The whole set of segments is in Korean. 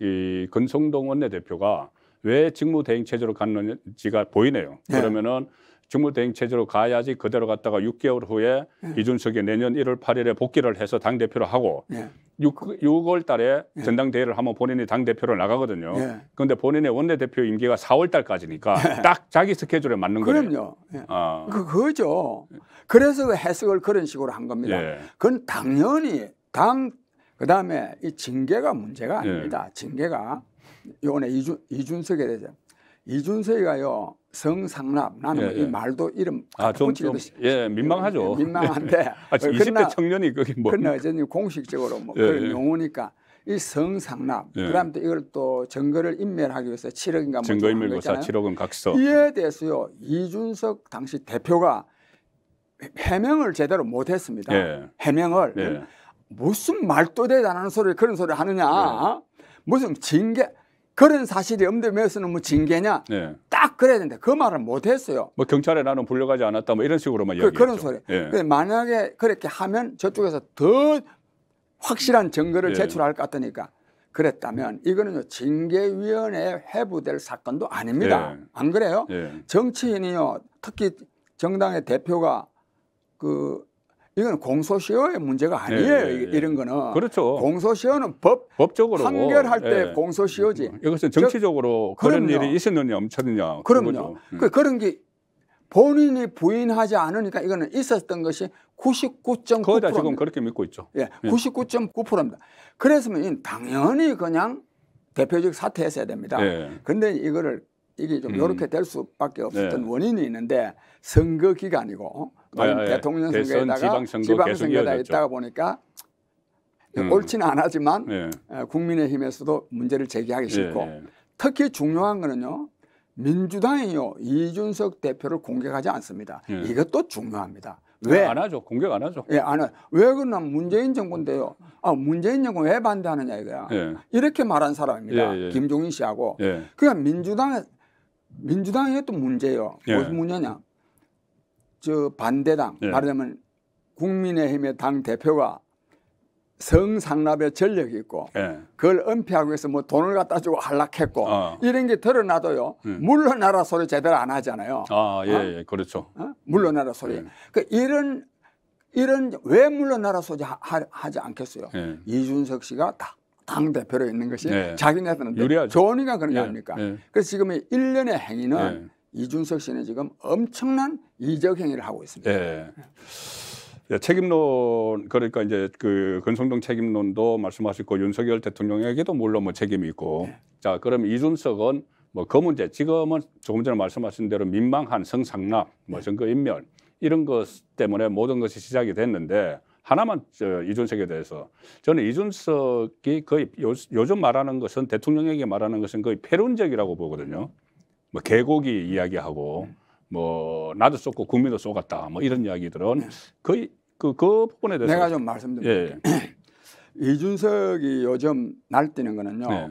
이 권성동 원내대표가 왜 직무대행 체제로 갔는지가 보이네요. 네. 그러면은 직무대행 체제로 가야지 그대로 갔다가 6개월 후에 네. 이준석이 내년 1월 8일에 복귀를 해서 당 대표를 하고 예. 6, 6월 달에 네. 전당대회를 하면 본인이 당 대표를 나가거든요. 예. 그런데 본인의 원내대표 임기가 4월 달까지니까 딱 자기 스케줄에 맞는 거예요. 그럼요. 예. 아, 그 그거죠. 그래서 그 해석을 그런 식으로 한 겁니다. 예. 그건 당연히 당 그 다음에 이 징계가 문제가 예. 아닙니다. 징계가 요번에 이준 이준석에 대해서 이준석이가요 성상납 나는 예, 뭐 예. 이 말도 이름 아, 좀, 좀, 붙이기도 예, 민망하죠. 민망한데 아, 어, 20대 그러나- 청년이 그게 뭐. 그러나 어쨌든 공식적으로 뭐 예, 그런 예. 용어니까 이 성상납 예. 그다음 또 이걸 또 증거를 인멸하기 위해서 7억인가 뭐 증거인멸고사 잖아요 7억은 각서. 이에 대해서요 이준석 당시 대표가 해명을 제대로 못했습니다. 예. 해명을 예. 무슨 말도 되지 않는 소리 그런 소리 하느냐? 네. 무슨 징계 그런 사실이 없는데면서는 뭐 징계냐? 예. 딱 그래야 되는데 그 말을 못했어요. 뭐 경찰에 나는 불려가지 않았다 뭐 이런 식으로만 그. 그런 소리. 예. 근데 만약에 그렇게 하면 저쪽에서 더 확실한 증거를 예. 제출할 것 같으니까 그랬다면 이거는요 징계위원회에 회부될 사건도 아닙니다. 예. 안 그래요? 예. 정치인이요 특히 정당의 대표가 그 이거는 공소시효의 문제가 아니에요. 예, 예, 예. 이런 거는 그렇죠. 공소시효는 법 법적으로 판결할 때 예. 공소시효지. 이것은 정치적으로 저- 그런 그럼요. 일이 있었느냐 없었느냐 그럼요. 음. 그 그런 게 본인이 부인하지 않으니까 이거는 있었던 것이 99.9%. 거의 다 지금 그렇게 믿고 있죠. 예, 99.9%입니다. 그랬으면 이 당연히 그냥 대표적 사퇴했어야 됩니다. 예. 근데 이거를 이게 좀 음. 이렇게 될 수밖에 없었던 네. 원인이 있는데 선거 기간이고 또 아, 아, 대통령 선거에다가 지방선거 지방선거에다 있다가 보니까 음. 옳지는 않았지만 예. 어, 국민의힘에서도 문제를 제기하기 예. 싫고 예. 특히 중요한 거는요. 민주당이요 이준석 대표를 공격하지 않습니다. 예. 이것도 중요합니다. 왜? 안 하죠. 공격 안 하죠. 예, 안 해. 왜 그러나 문재인 정부인데요. 아, 문재인 정부 왜 반대하느냐 이거야. 예. 이렇게 말한 사람입니다. 예, 예. 김종인 씨하고. 예. 그러니까 민주당에 민주당이 또 문제예요. 예. 무슨 문제냐? 저 반대당 예. 말하자면 국민의힘의 당 대표가 성상납에 전력이 있고 예. 그걸 은폐하기 위해서 뭐 돈을 갖다 주고 한락했고 어. 이런 게 드러나도요. 음. 물러나라 소리 제대로 안 하잖아요. 아, 예, 예. 그렇죠. 어? 물러나라 소리. 예. 그 이런 이런 왜 물러나라 소리 하, 하, 지 않겠어요. 예. 이준석 씨가 당 대표로 있는 것이 예. 자기네들은 유리하죠. 좋으니까 그런 거 예, 아닙니까? 예. 그래서 지금 이 일련의 행위는 예. 이준석 씨는 지금 엄청난 이적 행위를 하고 있습니다. 책임론 그러니까 이제 그 권성동 책임론도 말씀하셨고 윤석열 대통령에게도 물론 뭐 책임이 있고 네. 자 그럼 이준석은 뭐그 문제 지금은 조금 전에 말씀하신 대로 민망한 성상납 뭐 증거 인멸 이런 것 때문에 모든 것이 시작이 됐는데 하나만 저 이준석에 대해서 저는 이준석이 거의 요, 요즘 말하는 것은 대통령에게 말하는 것은 거의 패륜적이라고 보거든요. 뭐 개고기 이야기하고 뭐 나도 쏟고 국민도 쏟았다 뭐 이런 이야기들은 거의 그, 그 부분에 대해서 내가 좀 말씀드릴게요. 예, 이준석이 요즘 날뛰는 거는요. 네.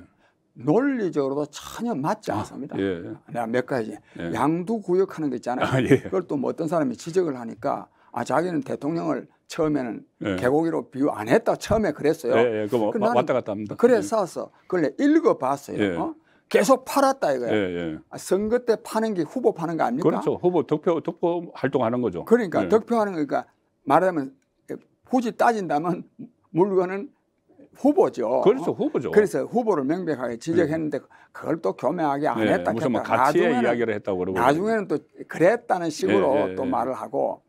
논리적으로도 전혀 맞지 않습니다. 예, 내가 몇 가지 예. 양두 구역하는 거 있잖아요. 아, 예. 그걸 또 뭐 어떤 사람이 지적을 하니까 아 자기는 대통령을 처음에는 예. 개고기로 비유 안 했다 처음에 그랬어요. 예, 예, 그뭐 그 와- 왔다 갔다 합니다. 그래 써서 그걸 읽어봤어요. 예. 어? 계속 팔았다 이거야. 예, 예. 아, 선거 때 파는 게 후보 파는 거 아닙니까? 그렇죠. 후보 득표 득표 활동하는 거죠. 그러니까 예. 득표하는 거니까 말하자면 굳이 따진다면 물건은 후보죠. 그렇죠, 후보죠. 그래서 후보를 명백하게 지적했는데 그걸 또 교묘하게 안 예, 했다 무슨 뭐. 가치의 나중에는 이야기를 했다고 그러고 나중에는 또 그랬다는 식으로 예, 예, 또 예. 말을 하고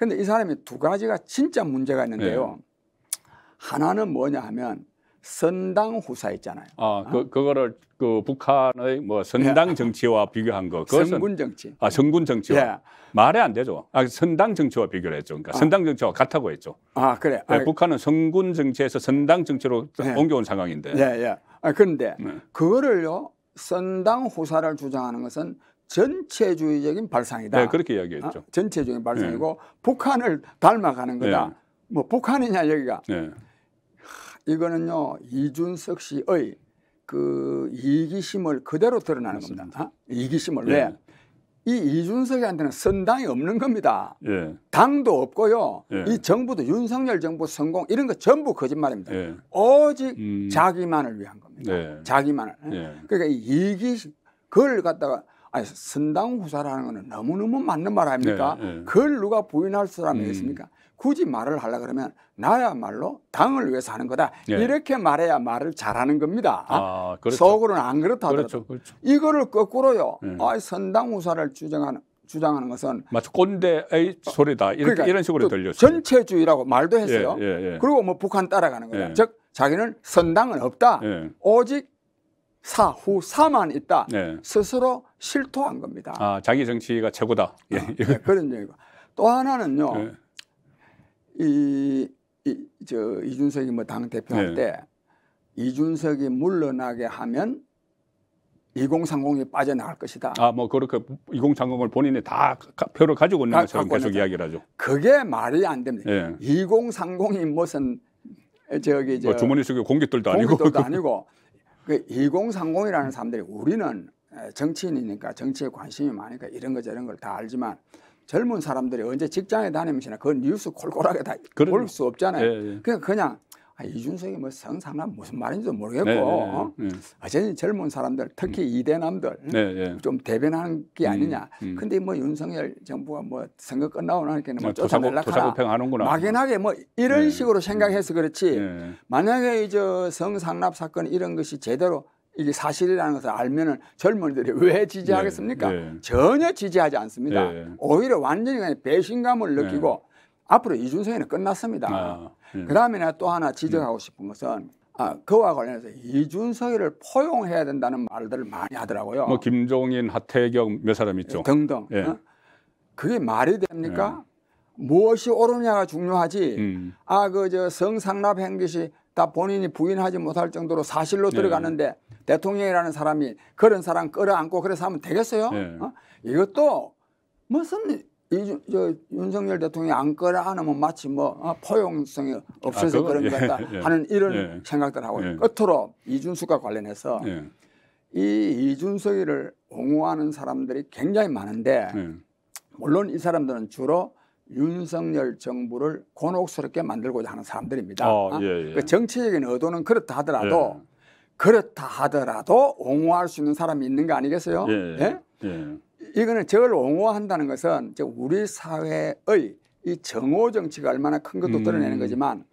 근데 이 사람이 두 가지가 진짜 문제가 있는데요. 예. 하나는 뭐냐 하면 선당 후사 있잖아요. 아, 그 그거를 그 북한의 뭐 선당 정치와 비교한 거. 그것은 예. 성군 정치. 아, 성군 정치와 예. 말이 안 되죠. 아, 선당 정치와 비교를 했죠. 그러니까 선당 정치와 같다고 했죠. 아 그래. 예, 아, 북한은 성군 정치에서 선당 정치로 예. 옮겨온 상황인데. 예, 예. 아, 그런데 네. 그거를요, 선당 후사를 주장하는 것은 전체주의적인 발상이다. 네, 그렇게 이야기했죠. 어? 전체적인 발상이고 북한을 닮아가는 거다. 네. 뭐 북한이냐 여기가 네. 이거는요 이준석 씨의 그 이기심을 그대로 드러나는 겁니다. 어? 이기심을 네. 왜? 이 이준석이한테는 선당이 없는 겁니다. 예. 당도 없고요. 예. 이 정부도 윤석열 정부 성공 이런 거 전부 거짓말입니다. 예. 오직 음. 자기만을 위한 겁니다. 네. 자기만을. 예. 그러니까 이 이기 그걸 갖다가 아니 선당 후사라는 거는 너무너무 맞는 말 아닙니까? 네, 네. 그걸 누가 부인할 사람이 음. 있습니까? 굳이 말을 하려 그러면 나야말로 당을 위해서 하는 거다. 예. 이렇게 말해야 말을 잘하는 겁니다. 아, 그렇죠. 속으로는 안 그렇다 하더라도 그렇죠. 그렇죠. 이거를 거꾸로요. 네. 아, 선당 후사를 주장하는 주장하는 것은 마치 꼰대의 소리다. 이렇게 그러니까 이런 식으로 또 들렸어요. 전체주의라고 말도 했어요. 예, 예, 예. 그리고 뭐 북한 따라가는 거예요. 예. 즉 자기는 선당은 없다. 예. 오직 사, 후, 사만 있다. 예. 스스로 실토한 겁니다. 아, 자기 정치가 최고다. 예. 네, 그런 얘기고. 또 하나는요. 예. 이, 이, 저, 이준석이 뭐 당 대표할 네. 때 이준석이 물러나게 하면 2030이 빠져나갈 것이다. 아, 뭐 그렇게 2030을 본인이 다 가- 표를 가지고 있는 가- 것처럼 계속 이야기를 하죠. 그게 말이 안 됩니다. 예. 2030이 무슨 저기 저 뭐 주머니 속에 공깃돌도 아니고. 공깃돌도 아니고 그 2030이라는 사람들이 우리는 정치인이니까 정치에 관심이 많으니까 이런 거 저런 걸 다 알지만 젊은 사람들이 언제 직장에 다니면서나 그 뉴스 골골하게 다. 볼 수 없잖아요. 예, 예. 그냥 그냥 아, 이준석이 뭐 성상남 무슨 말인지도 모르겠고 네, 네, 어? 네. 어쨌든 젊은 사람들 특히 이대남들 네, 예. 좀 대변하는 게 음, 아니냐. 음. 근데 뭐 윤석열 정부가 뭐 선거 끝나고 나니까 뭐 쫓아내려고 하는구나. 막연하게 뭐 이런 네. 식으로 생각해서 그렇지 예. 만약에 이저 성상납 사건 이런 것이 제대로 이게 사실이라는 것을 알면은 젊은이들이 왜 지지하겠습니까? 네, 네. 전혀 지지하지 않습니다. 네. 오히려 완전히 배신감을 느끼고 앞으로 이준석이는 끝났습니다. 아, 예. 그 다음에 또 하나 지적하고 싶은 것은 아, 그와 관련해서 이준석이를 포용해야 된다는 말들을 많이 하더라고요. 뭐 김종인, 하태경 몇 사람 있죠. 등등. 예. 어? 그게 말이 됩니까? 무엇이 옳으냐가 중요하지. 음. 아, 그 저 성상납 행짓이 다 본인이 부인하지 못할 정도로 사실로 네. 들어갔는데 대통령이라는 사람이 그런 사람 끌어안고 그래서 하면 되겠어요? 네. 어? 이것도 무슨 이, 저, 윤석열 대통령이 안 끌어안으면 마치 뭐 어, 포용성이 없어서 아, 그런 예, 것 같다 예. 하는 이런 예. 생각들 하고 예. 끝으로 이준석과 관련해서 예. 이 이준석이를 옹호하는 사람들이 굉장히 많은데 예. 물론 이 사람들은 주로 윤석열 정부를 곤혹스럽게 만들고자 하는 사람들입니다. 어, 어? 예, 예. 그 정치적인 의도는 그렇다 하더라도 그렇다 하더라도 옹호할 수 있는 사람이 있는 거 아니겠어요? 예. 예? 예. 이거는 저걸 옹호한다는 것은 저 우리 사회의 이 정오 정치가 얼마나 큰 것도 음. 드러내는 거지만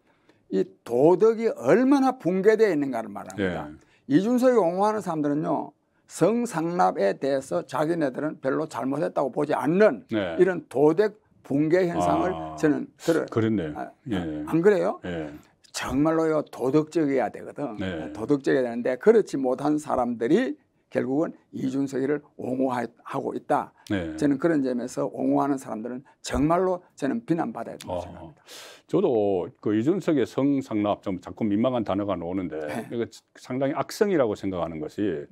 이 도덕이 얼마나 붕괴되어 있는가를 말합니다. 예. 이준석이 옹호하는 사람들은요 성상납에 대해서 자기네들은 별로 잘못했다고 보지 않는 네. 이런 도덕 붕괴 현상을 아, 저는 들어 그렇네. 아, 예. 안 그래요? 예. 정말로요 도덕적이어야 되거든. 네. 도덕적이어야 되는데 그렇지 못한 사람들이 결국은 이준석이를 옹호하고 있다. 네. 저는 그런 점에서 옹호하는 사람들은 정말로 저는 비난받아야 된다고 어, 생각합니다. 저도 그 이준석의 성상납 좀 자꾸 민망한 단어가 나오는데 네. 이거 상당히 악성이라고 생각하는 것이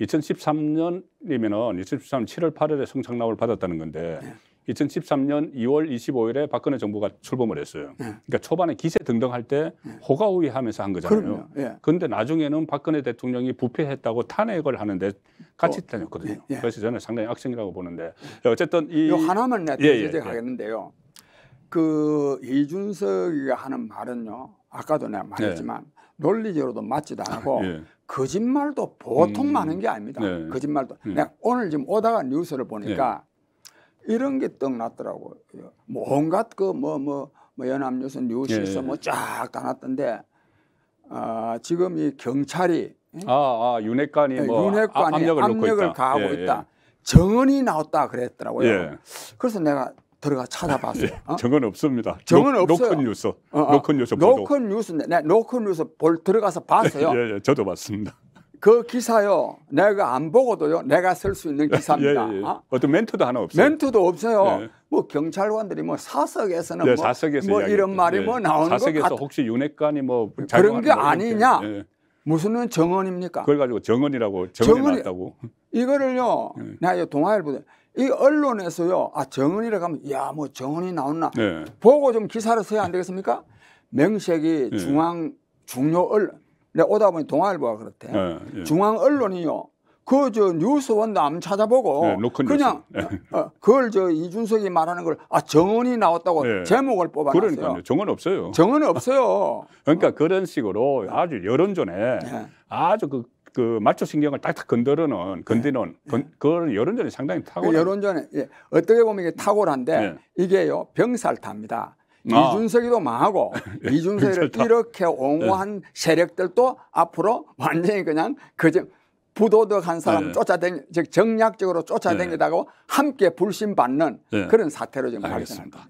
2013년이면은 2013년 7월 8일에 성상납을 받았다는 건데 네. 2013년 2월 25일에 박근혜 정부가 출범을 했어요. 네. 그러니까 초반에 기세 등등할 때 호가호위하면서 한 거잖아요. 예. 그런데 나중에는 박근혜 대통령이 부패했다고 탄핵을 하는데 같이 다녔거든요. 예, 예. 그래서 저는 상당히 악성이라고 보는데 어쨌든 이요 하나만 내가 예, 예, 지적하겠는데요. 그 이준석이가 하는 말은요. 아까도 내가 말했지만 논리적으로도 맞지도 않고 예. 거짓말도 보통 음. 많은 게 아닙니다. 네. 거짓말도. 네. 내가 오늘 지금 오다가 뉴스를 보니까 이런 게 떡 났더라고요. 뭐 온갖 그뭐 뭐 뭐 연합뉴스 뉴스에서 예. 뭐쫙 다났던데 아, 지금 이 경찰이 아, 아 윤핵관이 뭐 예, 윤핵관이 아, 압력을, 압력을, 넣고 있다. 가하고 예, 예. 있다. 증언이 나왔다 그랬더라고요. 예. 그래서 내가 들어가 찾아봤어요. 어? 증언 없습니다. 증언 노, 없어요. 노컷 뉴스. 어, 어. 노컷 뉴스 보도. 노컷 뉴스 내 노컷 뉴스 볼 들어가서 봤어요. 예, 예, 저도 봤습니다. 그 기사요. 내가 안 보고도요. 내가 쓸 수 있는 기사입니다. 예, 예. 어? 어떤 멘트도 하나 없어요. 멘트도 없어요. 예. 뭐 경찰관들이 뭐 사석에서는 네, 뭐, 사석에서 뭐 이런 말이 예. 뭐 나오는 것 사석에서 같. 혹시 윤핵관이 뭐 그런 게 아니냐? 예. 무슨 정언입니까? 그걸 가지고 정언이라고 정언이 정언이- 나왔다고. 이거를요. 예. 내가 이 동아일보 이 언론에서요. 아 정언이라고 하면 야 뭐 정언이 나왔나? 네. 보고 좀 기사를 써야 안 되겠습니까? 명색이 예. 중앙 중요 언론. 내가 오다 보니 동아일보가 그렇대. 예, 예. 중앙 언론이요. 그 저 뉴스원도 안 찾아보고 네, 노컷 그냥 뉴스. 어, 그걸 저 이준석이 말하는 걸 아 정언이 나왔다고 네. 제목을 뽑아놨어요. 그러니까요. 정은 없어요. 정언은 없어요. 그러니까 그런 식으로 아주 여론전에 네. 아주 그, 그 마초 신경을 딱딱 건드리는 건드는 건, 그걸 여론전에 상당히 그 탁월한 여론전에 예, 어떻게 보면 이게 탁월한데 네. 이게요 병살타입니다. 아. 이준석이도 망하고 이준석이를 병살타. 이렇게 옹호한 세력들도 앞으로 완전히 그냥 그저 부도덕한 사람 네. 쫓아다니 즉 정략적으로 쫓아다니다가 함께 불신받는 네. 그런 사태로 지금. 발전합니다.